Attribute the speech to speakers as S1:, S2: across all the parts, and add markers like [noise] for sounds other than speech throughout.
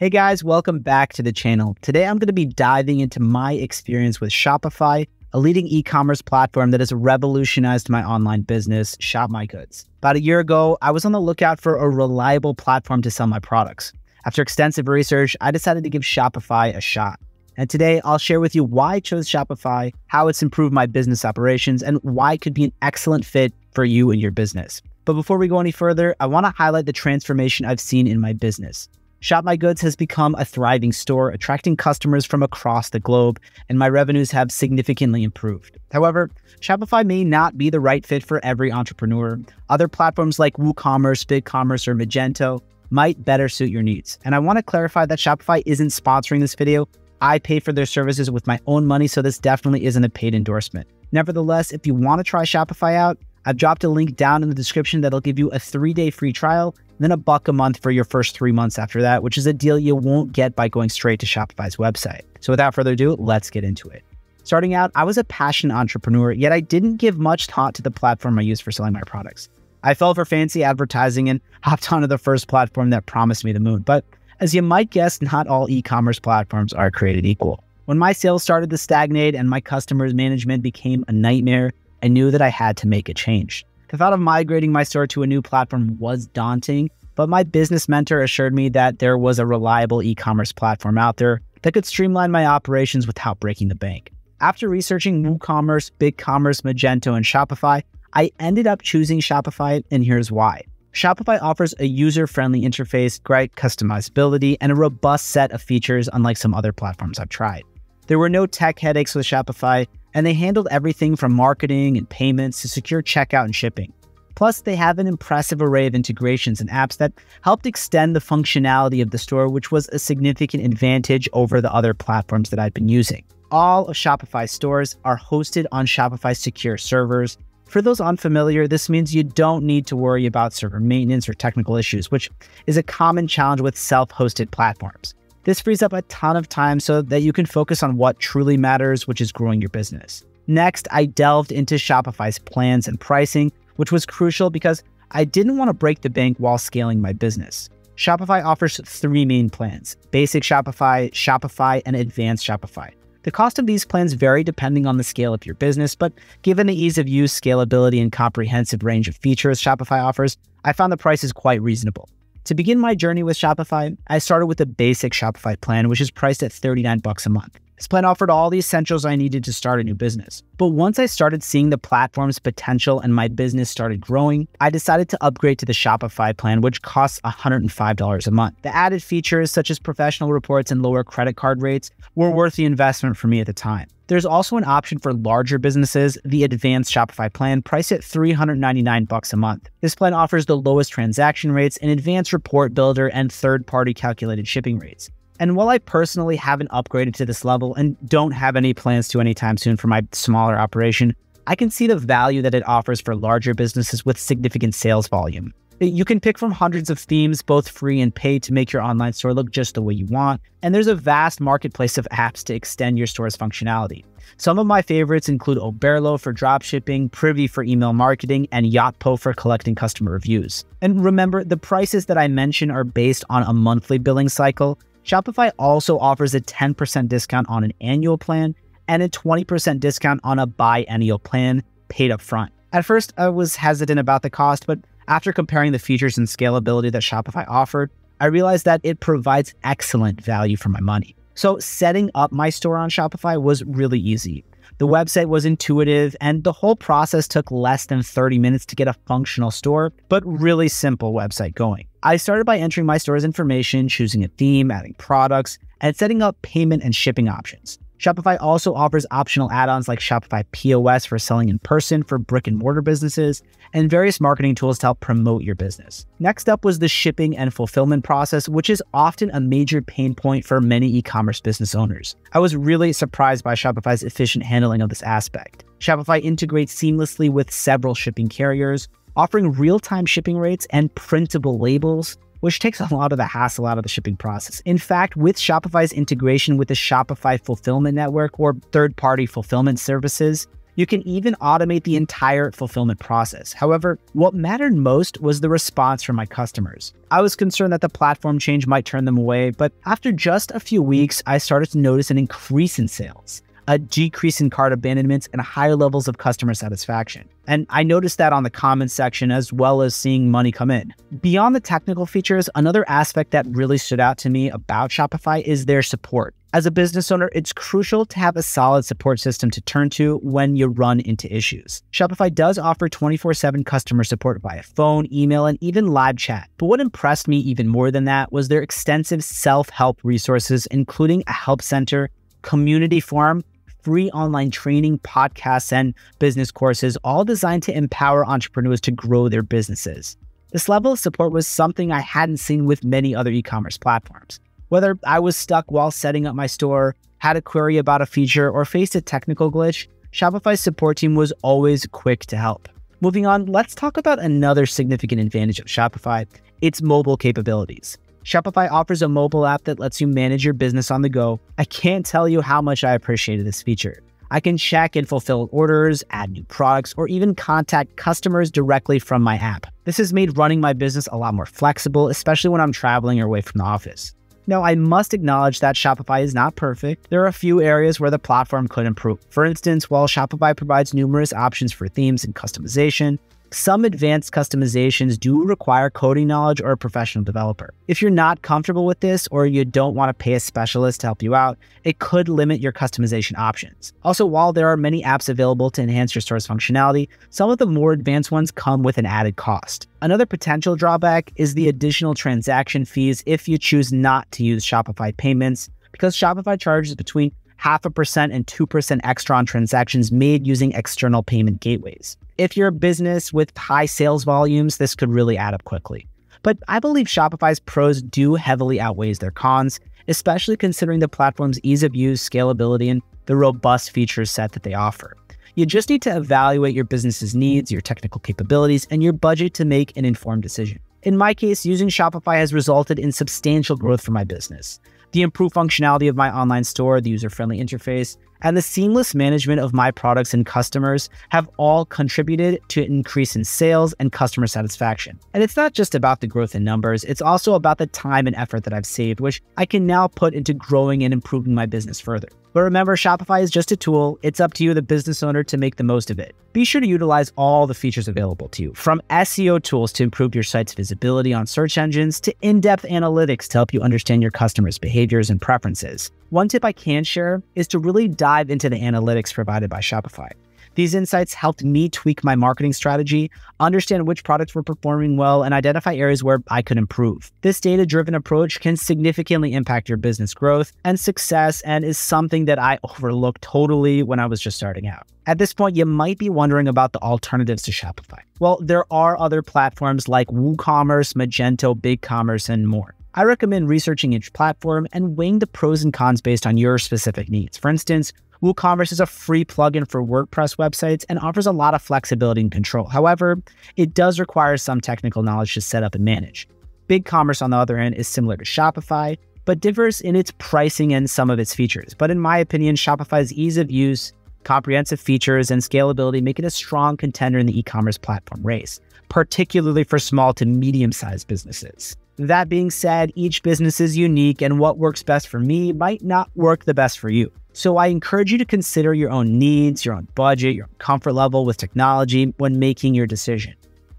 S1: Hey guys, welcome back to the channel. Today I'm going to be diving into my experience with Shopify, a leading e-commerce platform that has revolutionized my online business, Shop My Goods. About a year ago, I was on the lookout for a reliable platform to sell my products. After extensive research, I decided to give Shopify a shot. And today I'll share with you why I chose Shopify, how it's improved my business operations, and why it could be an excellent fit for you and your business. But before we go any further, I want to highlight the transformation I've seen in my business. Shop My Goods has become a thriving store, attracting customers from across the globe, and my revenues have significantly improved. However, Shopify may not be the right fit for every entrepreneur. Other platforms like WooCommerce, BigCommerce, or Magento might better suit your needs. And I want to clarify that Shopify isn't sponsoring this video. I pay for their services with my own money, so this definitely isn't a paid endorsement. Nevertheless, if you want to try Shopify out, I've dropped a link down in the description that'll give you a three day free trial then a buck a month for your first three months after that, which is a deal you won't get by going straight to Shopify's website. So without further ado, let's get into it. Starting out, I was a passionate entrepreneur, yet I didn't give much thought to the platform I used for selling my products. I fell for fancy advertising and [laughs] hopped onto the first platform that promised me the moon. But as you might guess, not all e commerce platforms are created equal. When my sales started to stagnate and my customers' management became a nightmare, I knew that I had to make a change. The thought of migrating my store to a new platform was daunting, but my business mentor assured me that there was a reliable e commerce platform out there that could streamline my operations without breaking the bank. After researching WooCommerce, BigCommerce, Magento, and Shopify, I ended up choosing Shopify, and here's why. Shopify offers a user friendly interface, great customizability, and a robust set of features, unlike some other platforms I've tried. There were no tech headaches with Shopify, and they handled everything from marketing and payments to secure checkout and shipping. Plus, they have an impressive array of integrations and apps that helped extend the functionality of the store, which was a significant advantage over the other platforms that I've been using. All of Shopify's stores are hosted on Shopify's secure servers. For those unfamiliar, this means you don't need to worry about server maintenance or technical issues, which is a common challenge with self hosted platforms. This frees up a ton of time so that you can focus on what truly matters, which is growing your business. Next, I delved into Shopify's plans and pricing, which was crucial because I didn't want to break the bank while scaling my business. Shopify offers three main plans basic Shopify, Shopify, and advanced Shopify. The cost of these plans vary depending on the scale of your business, but given the ease of use, scalability, and comprehensive range of features Shopify offers, I found the prices quite reasonable. To begin my journey with Shopify, I started with a basic Shopify plan, which is priced at 39 bucks a month. This plan offered all the essentials I needed to start a new business. But once I started seeing the platform's potential and my business started growing, I decided to upgrade to the Shopify plan, which costs $105 a month. The added features, such as professional reports and lower credit card rates, were worth the investment for me at the time. There's also an option for larger businesses, the advanced Shopify plan, priced at 399 bucks a month. This plan offers the lowest transaction rates, an advanced report builder, and third-party calculated shipping rates. And while I personally haven't upgraded to this level and don't have any plans to anytime soon for my smaller operation, I can see the value that it offers for larger businesses with significant sales volume. You can pick from hundreds of themes, both free and paid, to make your online store look just the way you want. And there's a vast marketplace of apps to extend your store's functionality. Some of my favorites include Oberlo for dropshipping, Privy for email marketing, and Yotpo for collecting customer reviews. And remember, the prices that I mention are based on a monthly billing cycle. Shopify also offers a 10% discount on an annual plan and a 20% discount on a biennial plan paid up front. At first, I was hesitant about the cost, but after comparing the features and scalability that Shopify offered, I realized that it provides excellent value for my money. So, setting up my store on Shopify was really easy. The website was intuitive, and the whole process took less than 30 minutes to get a functional store, but really simple website going. I started by entering my store's information, choosing a theme, adding products, and setting up payment and shipping options. Shopify also offers optional add ons like Shopify POS for selling in person for brick and mortar businesses, and various marketing tools to help promote your business. Next up was the shipping and fulfillment process, which is often a major pain point for many e commerce business owners. I was really surprised by Shopify's efficient handling of this aspect. Shopify integrates seamlessly with several shipping carriers, offering real time shipping rates and printable labels which takes a lot of the hassle out of the shipping process. In fact, with Shopify's integration with the Shopify Fulfillment Network or third party fulfillment services, You can even automate the entire fulfillment process. However, what mattered most was the response from my customers. I was concerned that the platform change might turn them away, but after just a few weeks, I started to notice an increase in sales a decrease in cart abandonments, and higher levels of customer satisfaction. And I noticed that on the comments section as well as seeing money come in. Beyond the technical features, another aspect that really stood out to me about Shopify is their support. As a business owner, it's crucial to have a solid support system to turn to when you run into issues. Shopify does offer 24 7 customer support via phone, email, and even live chat. But what impressed me even more than that was their extensive self help resources, including a help center, community forum, free online training, podcasts, and business courses, all designed to empower entrepreneurs to grow their businesses. This level of support was something I hadn't seen with many other e commerce platforms. Whether I was stuck while setting up my store, had a query about a feature, or faced a technical glitch, Shopify's support team was always quick to help. Moving on, let's talk about another significant advantage of Shopify its mobile capabilities. Shopify offers a mobile app that lets you manage your business on the go. I can't tell you how much I appreciated this feature. I can check and fulfill orders, add new products, or even contact customers directly from my app. This has made running my business a lot more flexible, especially when I'm traveling or away from the office. Now, I must acknowledge that Shopify is not perfect. There are a few areas where the platform could improve. For instance, while Shopify provides numerous options for themes and customization, some advanced customizations do require coding knowledge or a professional developer. If you're not comfortable with this or you don't want to pay a specialist to help you out, it could limit your customization options. Also, while there are many apps available to enhance your store's functionality, some of the more advanced ones come with an added cost. Another potential drawback is the additional transaction fees if you choose not to use Shopify payments, because Shopify charges between half a percent and 2% extra on transactions made using external payment gateways. If you're a business with high sales volumes, this could really add up quickly. But I believe Shopify's pros do heavily outweigh their cons, especially considering the platform's ease of use, scalability, and the robust feature set that they offer. You just need to evaluate your business's needs, your technical capabilities, and your budget to make an informed decision. In my case, using Shopify has resulted in substantial growth for my business the improved functionality of my online store, the user friendly interface, and the seamless management of my products and customers have all contributed to an increase in sales and customer satisfaction. And it's not just about the growth in numbers, it's also about the time and effort that I've saved, which I can now put into growing and improving my business further. But remember, Shopify is just a tool. It's up to you, the business owner, to make the most of it. Be sure to utilize all the features available to you, from SEO tools to improve your site's visibility on search engines to in depth analytics to help you understand your customers' behaviors and preferences. One tip I can share is to really dive into the analytics provided by Shopify. These insights helped me tweak my marketing strategy, understand which products were performing well, and identify areas where I could improve. This data driven approach can significantly impact your business growth and success, and is something that I overlooked totally when I was just starting out. At this point, you might be wondering about the alternatives to Shopify. Well, there are other platforms like WooCommerce, Magento, BigCommerce, and more. I recommend researching each platform and weighing the pros and cons based on your specific needs. For instance, WooCommerce is a free plugin for WordPress websites and offers a lot of flexibility and control. However, it does require some technical knowledge to set up and manage. BigCommerce, on the other hand, is similar to Shopify, but differs in its pricing and some of its features. But in my opinion, Shopify's ease of use, comprehensive features, and scalability make it a strong contender in the e commerce platform race, particularly for small to medium sized businesses. That being said, each business is unique, and what works best for me might not work the best for you. So I encourage you to consider your own needs, your own budget, your comfort level with technology when making your decision.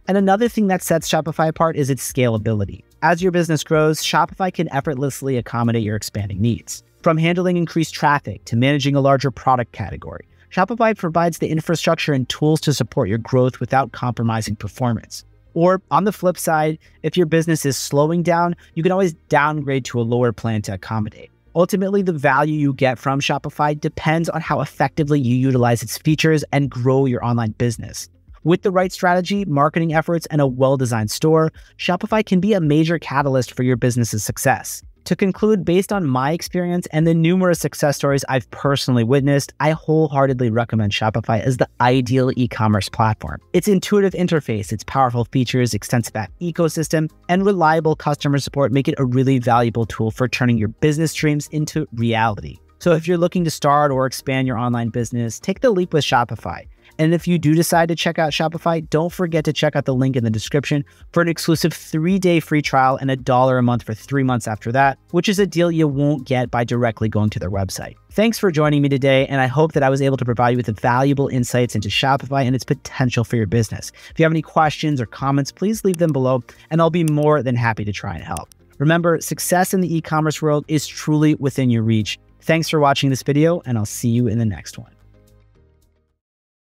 S1: And another thing that sets Shopify apart is its scalability. As your business grows, Shopify can effortlessly accommodate your expanding needs. From handling increased traffic to managing a larger product category, Shopify provides the infrastructure and tools to support your growth without compromising performance. Or on the flip side, if your business is slowing down, you can always downgrade to a lower plan to accommodate. Ultimately, the value you get from Shopify depends on how effectively you utilize its features and grow your online business. With the right strategy, marketing efforts, and a well designed store, Shopify can be a major catalyst for your business's success. To conclude, based on my experience and the numerous success stories I've personally witnessed, I wholeheartedly recommend Shopify as the ideal e commerce platform. Its intuitive interface, its powerful features, extensive app ecosystem, and reliable customer support make it a really valuable tool for turning your business dreams into reality. So if you're looking to start or expand your online business, take the leap with Shopify. And if you do decide to check out Shopify, don't forget to check out the link in the description for an exclusive three day free trial and a dollar a month for three months after that, which is a deal you won't get by directly going to their website. Thanks for joining me today, and I hope that I was able to provide you with valuable insights into Shopify and its potential for your business. If you have any questions or comments, please leave them below, and I'll be more than happy to try and help. Remember, success in the e commerce world is truly within your reach. Thanks for watching this video, and I'll see you in the next one.